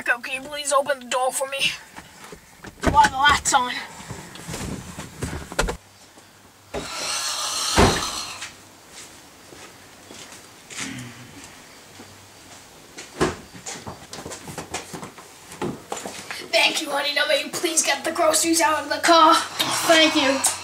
Marco, can you please open the door for me? While the light's on. Thank you, honey. Now may you please get the groceries out of the car. Thank you.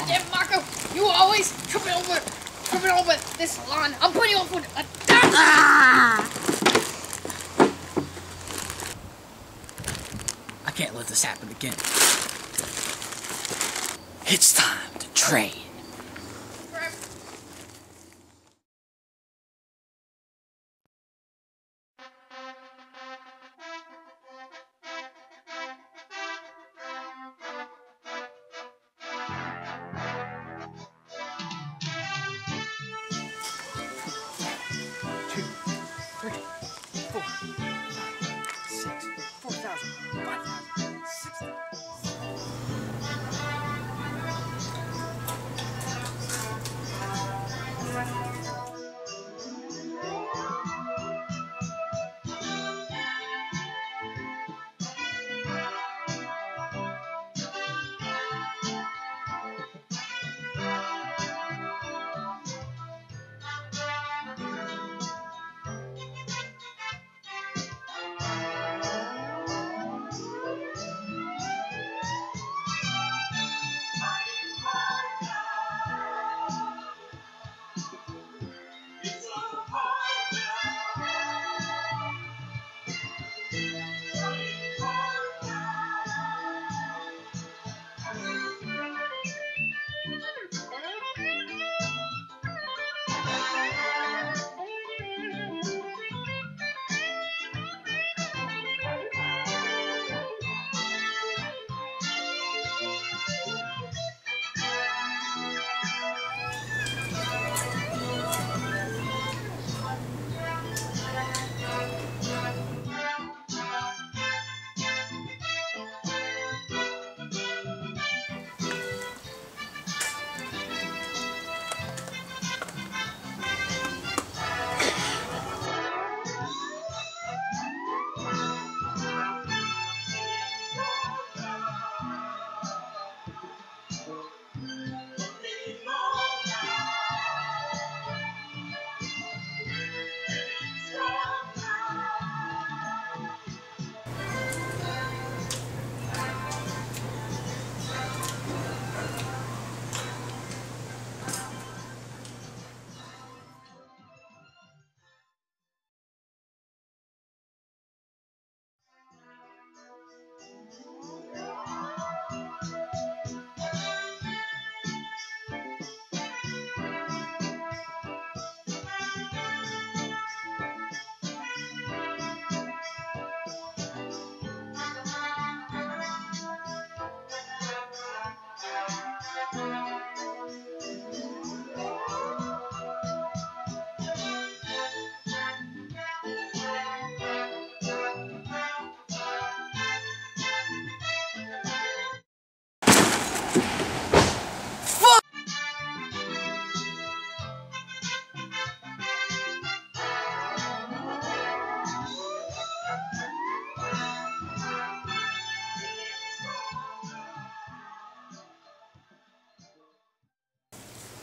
Goddamn, Marco, you always tripping over, tripping over this lawn. I'm putting up with a ah! I can't let this happen again. It's time to train. Two, thousand,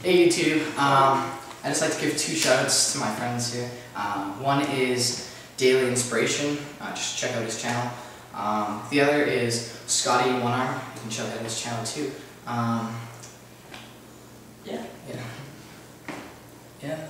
Hey YouTube, um, I just like to give two shoutouts to my friends here. Um, one is Daily Inspiration, uh, just check out his channel. Um, the other is Scotty One Arm, you can check out his channel too. Um, yeah, yeah, yeah.